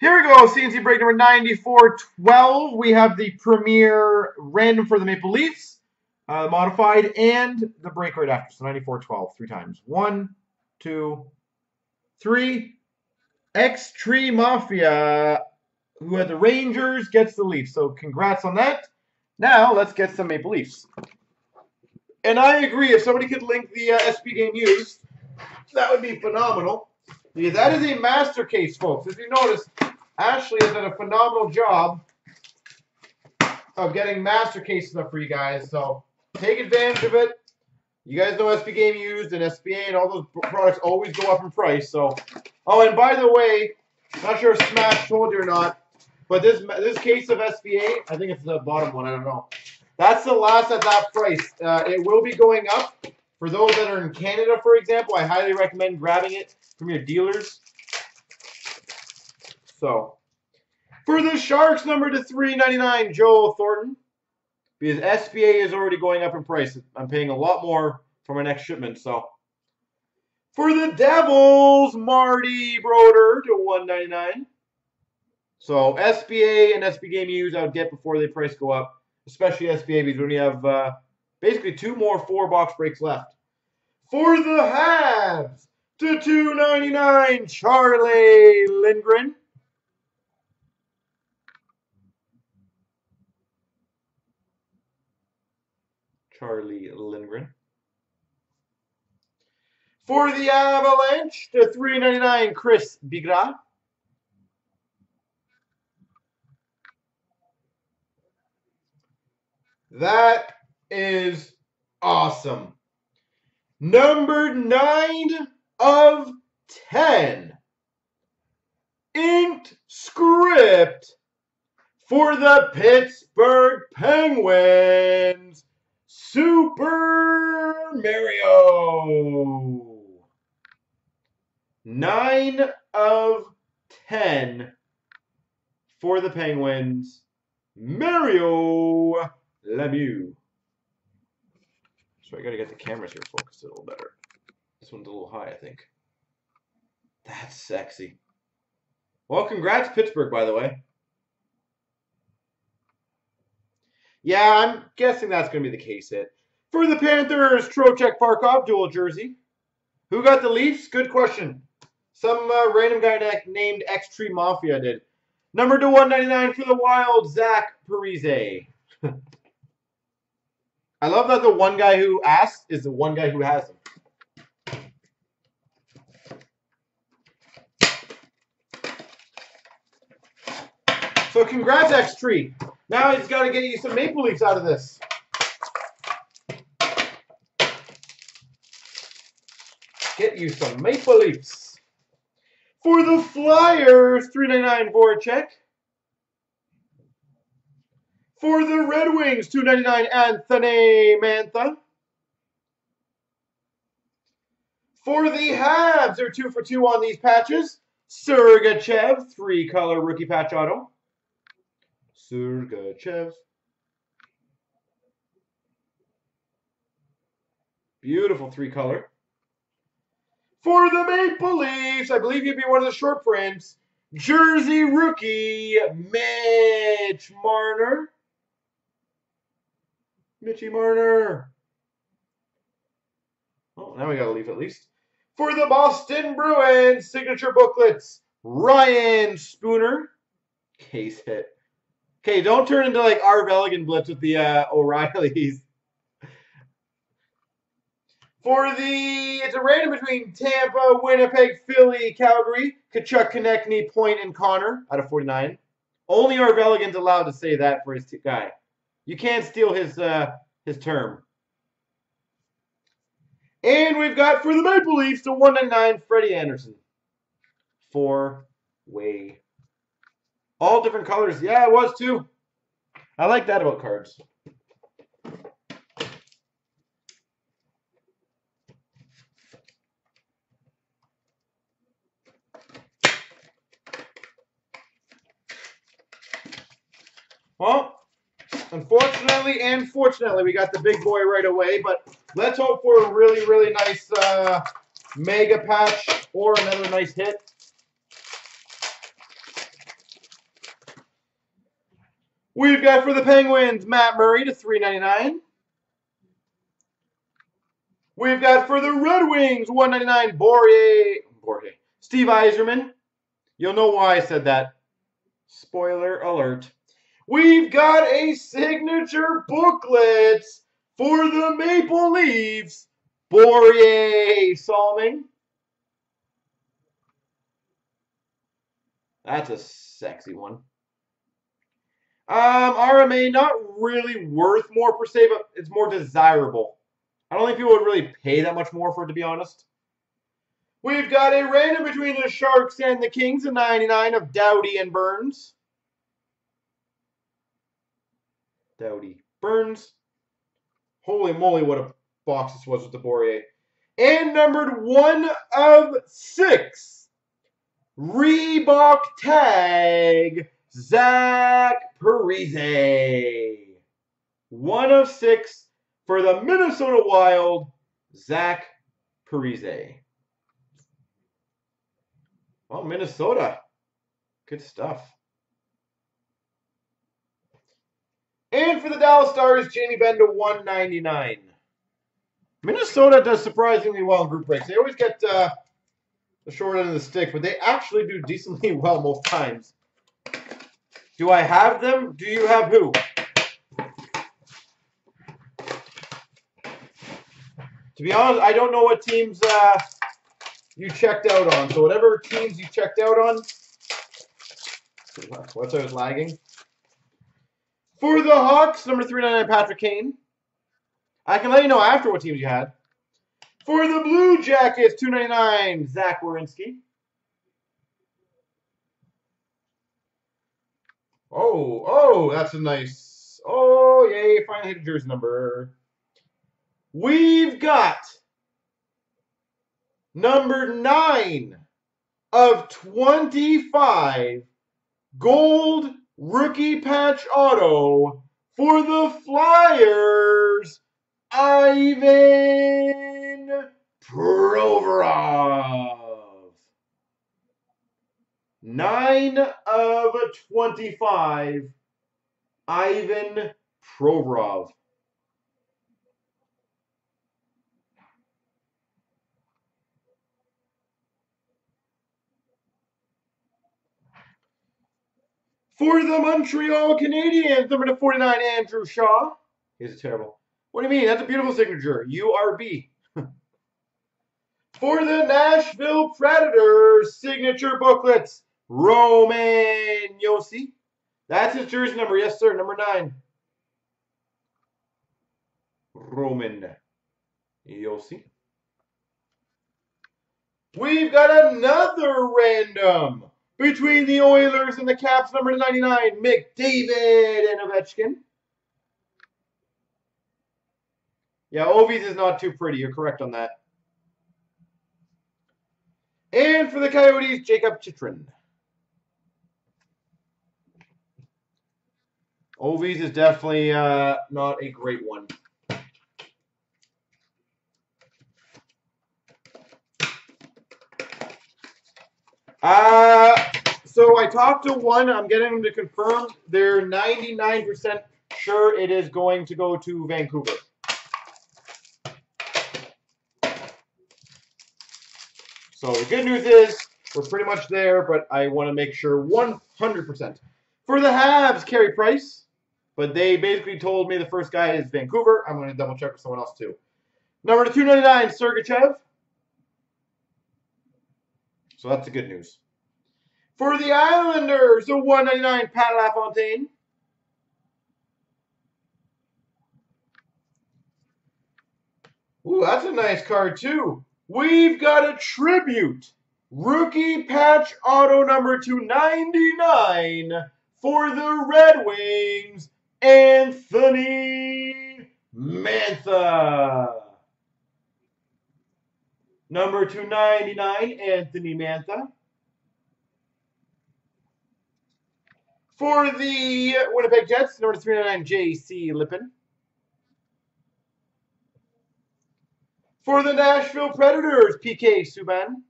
Here we go, CNC break number 9412. We have the premier random for the Maple Leafs, uh, modified, and the break right after. So 9412, three times. One, two, three. X Tree Mafia, who had the Rangers, gets the Leafs. So congrats on that. Now let's get some Maple Leafs. And I agree, if somebody could link the uh, SP game used, that would be phenomenal. That is a master case, folks. If you notice, Ashley has done a phenomenal job of getting master cases up for you guys. So take advantage of it. You guys know SP Game Used and SPA and all those products always go up in price. So, oh, and by the way, not sure if Smash told you or not, but this this case of SPA, I think it's the bottom one. I don't know. That's the last at that price. Uh, it will be going up. For those that are in Canada, for example, I highly recommend grabbing it from your dealers. So, for the Sharks, number to 399, Joe Thornton. Because SPA is already going up in price. I'm paying a lot more for my next shipment, so. For the Devils, Marty Brodeur to 199. So SPA and SP Game Used I would get before the price go up, especially SPA because we only have uh, basically two more four box breaks left. For the Habs to 299, Charlie Lindgren. Charlie Lindgren. For the Avalanche to 399, Chris Bigras. That is awesome. Number 9 of 10. Inked script for the Pittsburgh Penguins. Super Mario. 9 of 10 for the Penguins. Mario Lemieux. So I got to get the cameras here focused a little better. This one's a little high, I think. That's sexy. Well, congrats, Pittsburgh, by the way. Yeah, I'm guessing that's going to be the case hit. For the Panthers, Trocheck Barkov, dual jersey. Who got the Leafs? Good question. Some uh, random guy named X Tree Mafia did. Number to 199 for the Wild, Zach Parise. I love that the one guy who asked is the one guy who has them. So congrats, X Tree. Now he's got to get you some Maple Leafs out of this. Get you some Maple Leafs. For the Flyers, 399 Voracek. For the Red Wings, 299 Anthony Mantha. For the Habs, they're two for two on these patches. Sergachev, three color rookie patch auto. Sergachev. Beautiful three color. For the Maple Leafs, I believe you'd be one of the short prints. Jersey rookie, Mitch Marner. Mitchy Marner. Oh, now we got to leave at least. For the Boston Bruins, signature booklets, Ryan Spooner. Case hit. Okay, don't turn into like our Veligan Blitz with the uh, O'Reillys. For the, it's a random between Tampa, Winnipeg, Philly, Calgary, Tkachuk, Konecny, Point, and Connor out of 49. Only our Veligan's allowed to say that for his guy. You can't steal his uh, his term. And we've got for the Maple Leafs to 199 Freddie Andersen. Four way. All different colors. Yeah, it was too. I like that about cards. Well, Unfortunately and fortunately, we got the big boy right away, but let's hope for a really, really nice uh, mega patch or another nice hit. We've got for the Penguins, Matt Murray to 399. We've got for the Red Wings, 199, Borje, Borje, Steve Yzerman. You'll know why I said that. Spoiler alert. We've got a signature booklet for the Maple Leafs, Borje Salming. That's a sexy one. Um, RMA, not really worth more per se, but it's more desirable. I don't think people would really pay that much more for it, to be honest. We've got a random between the Sharks and the Kings, a 99 of Doughty and Burns. Doughty Burns. Holy moly, what a box this was with the Borje. And numbered one of six. Reebok tag, Zach Parise. One of six for the Minnesota Wild, Zach Parise. Oh, Minnesota. Good stuff. And for the Dallas Stars, Jamie Benn to 199. Minnesota does surprisingly well in group breaks. They always get uh, the short end of the stick, but they actually do decently well most times. Do I have them? Do you have who? To be honest, I don't know what teams uh, you checked out on. So whatever teams you checked out on, what's I was lagging? For the Hawks, number 399, Patrick Kane. I can let you know after what teams you had. For the Blue Jackets, 299, Zach Werenski. Oh, oh, that's a nice. Oh, yay, finally hit a jersey number. We've got number 9 of 25 gold rookie patch auto for the Flyers, Ivan Provorov. 9 of 25, Ivan Provorov. For the Montreal Canadiens, number to 49, Andrew Shaw. He's terrible. What do you mean? That's a beautiful signature. URB. For the Nashville Predators, signature booklets, Roman Josi. That's his jersey number. Yes, sir. Number nine. Roman Josi. We've got another random between the Oilers and the Caps, number 99, McDavid and Ovechkin. Yeah, Ovies is not too pretty. You're correct on that. And for the Coyotes, Jacob Chychrun. Ovies is definitely uh, not a great one. Uh, so I talked to one. I'm getting them to confirm. They're 99% sure it is going to go to Vancouver. So the good news is we're pretty much there, but I want to make sure 100%. For the Habs, Carey Price. But they basically told me the first guy is Vancouver. I'm going to double check with someone else too. Number 299, Sergachev. So that's the good news. For the Islanders, the 199, Pat LaFontaine. Ooh, that's a nice card too. We've got a tribute. Rookie patch auto number 299 for the Red Wings, Anthony Mantha. Number 299, Anthony Mantha. For the Winnipeg Jets, number 399, J.C. Lipon. For the Nashville Predators, PK Subban.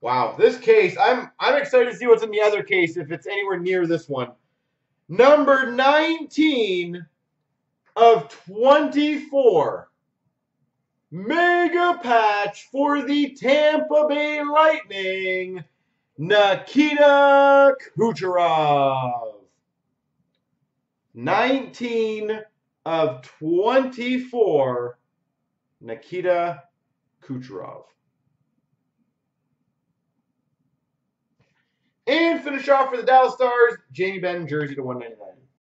Wow, this case, I'm I'm excited to see what's in the other case if it's anywhere near this one. Number 19 of 24. Mega patch for the Tampa Bay Lightning, Nikita Kucherov. 19 of 24, Nikita Kucherov. And finish off for the Dallas Stars, Jamie Benn, jersey to 199.